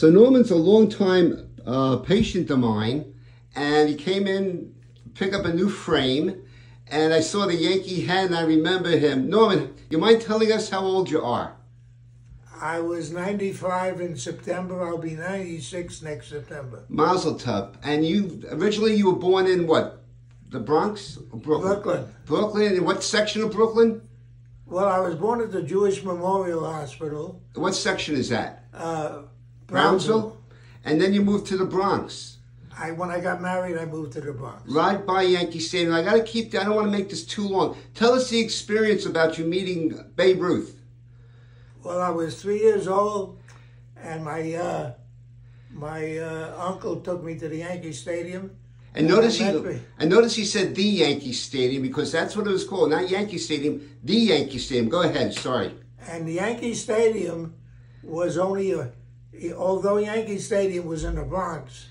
So Norman's a long-time uh, patient of mine, and he came in pick up a new frame, and I saw the Yankee hat, and I remember him. Norman, you mind telling us how old you are? I was 95 in September. I'll be 96 next September. Mazel tov. And you originally you were born in what? The Bronx? Or Brooklyn. Brooklyn. Brooklyn. In what section of Brooklyn? Well, I was born at the Jewish Memorial Hospital, What section is that? uh, Brownsville. And then you moved to the Bronx. I when I got married, I moved to the Bronx. Right by Yankee Stadium. I got to keep. I don't want to make this too long. Tell us the experience about you meeting Babe Ruth. Well, I was three years old, and my uh, my uh, uncle took me to the Yankee Stadium. And And notice he, me. and notice he said the Yankee Stadium because that's what it was called, not Yankee Stadium, the Yankee Stadium. Go ahead. Sorry. And the Yankee Stadium was only a, although Yankee Stadium was in the Bronx,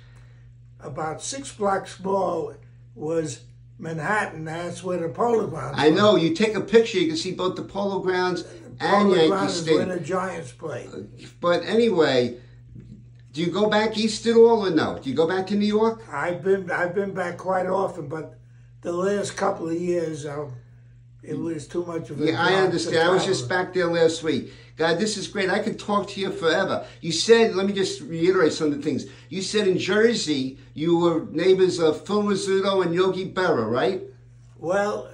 about six blocks more was Manhattan. That's where the Polo Grounds. I were. know. You take a picture, you can see both the Polo Grounds and Polo Yankee Grounds is where the Giants play. But anyway, do you go back east at all or no? Do you go back to New York? I've been I've been back quite often, but the last couple of years, um, it was too much of a. Yeah, I understand. I was just back there last week. God, this is great. I could talk to you forever. You said, let me just reiterate some of the things. You said in Jersey you were neighbors of Phil Rizzuto and Yogi Berra, right? Well,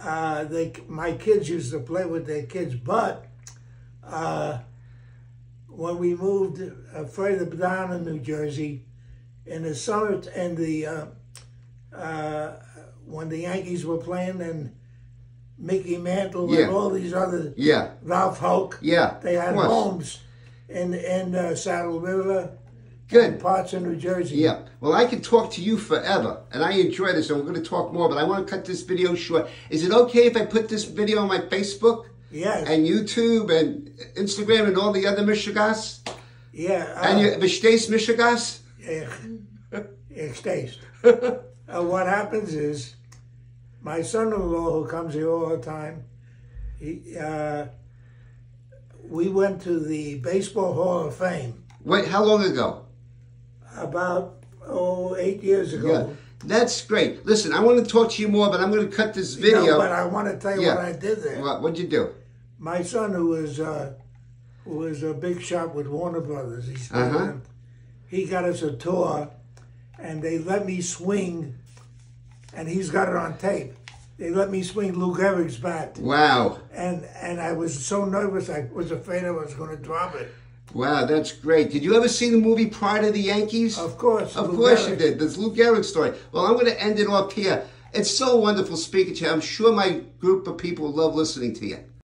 uh, they my kids used to play with their kids, but uh, when we moved uh, further down in New Jersey, in the summer and the uh, uh, when the Yankees were playing and Mickey Mantle Yeah. and all these other Yeah. Ralph Houk, Yeah. they had homes in in uh, Saddle River, Good. parts of New Jersey. Yeah. Well, I could talk to you forever, and I enjoy this, and we're going to talk more, but I want to cut this video short. Is it okay if I put this video on my Facebook Yes. and YouTube and Instagram and all the other Michigas? yeah. uh, And you, Vishtes Michigas? Ich, ich taste. uh, what happens is, my son-in-law, who comes here all the time, he, uh, we went to the Baseball Hall of Fame Wait, how long ago? about oh eight years Yeah. ago. That's great. Listen, I want to talk to you more, but I'm going to cut this No, video. but I want to tell you Yeah. what I did there. What, what'd you do? My son, who was uh, who was a big shot with Warner Brothers, he's Uh-huh. he got us a tour, and they let me swing, and he's got it on tape. They let me swing Lou Gehrig's bat, Wow. and and I was so nervous I was afraid I was going to drop it. Wow, that's great. Did you ever see the movie Pride of the Yankees? Of course, Of Lou course you did. This Lou Gehrig story. Well, I'm going to end it off here. It's so wonderful speaking to you. I'm sure my group of people love listening to you.